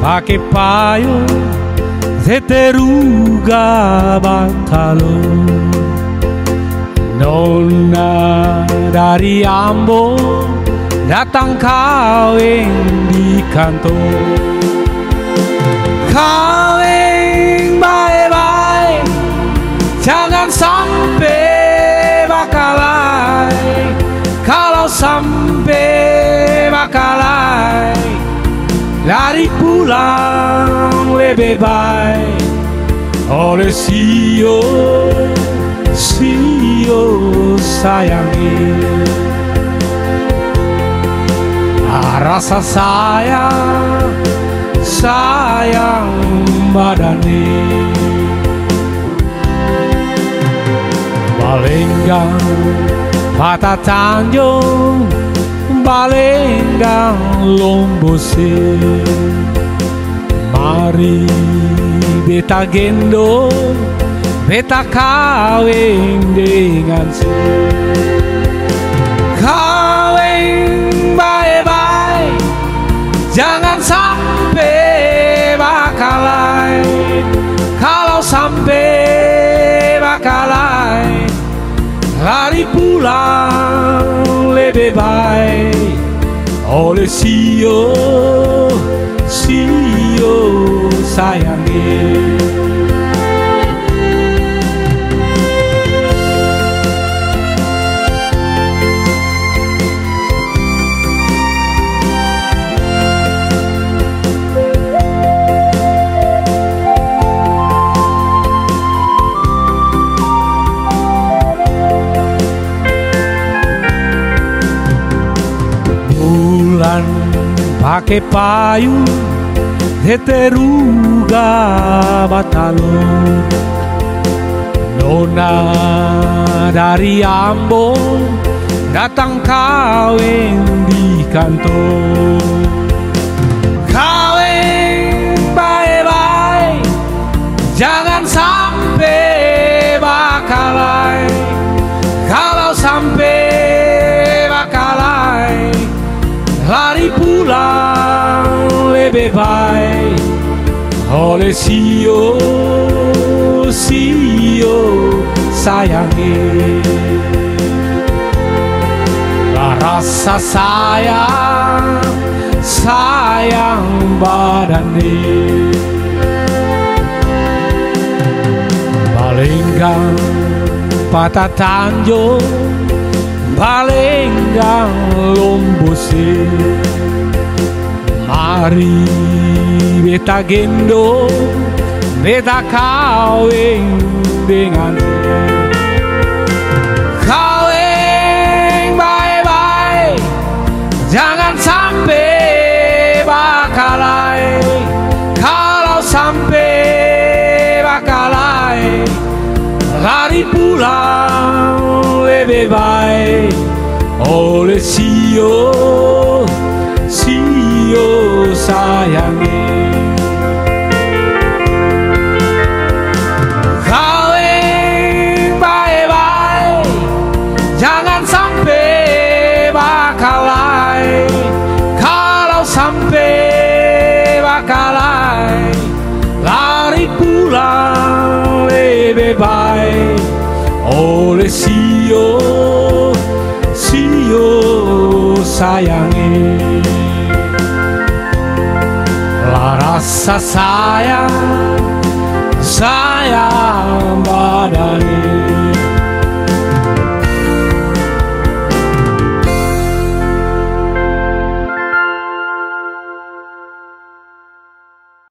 pa che paio se te ruga bancalo nonna da riambo da tancao in di canto. Cave Pulang lebih baik Oleh sio Sio sayangi. Rasa sayang Sayang badani Balenggang Mata Tanjung Balenggang Lombose Mari beta gendo Beta kawin dengan si Kawin bye-bye Jangan sampai bakalai. Kalau sampai bakalai Lari pulang lebih baik Oleh Paquepaio, Reteruga, Batalon, Nona dari Ambo, datang kawin di kantor. Baik Oleh sio Sio sayangi Rasa sayang Sayang badani Balenggang Patah Tanjung Balenggang Lombose Mari beta gendo Beta kawin dengan Kawin bye-bye Jangan sampai bakalai. Kalau sampai bakalai Lari pulang lebih baik Oleh sio sayangi Kawin bye-bye Jangan sampai bakalai. Kalau sampai bakalai Lari pulang lebih baik. Oleh sio Sio sayangi rasa sayang sayang badani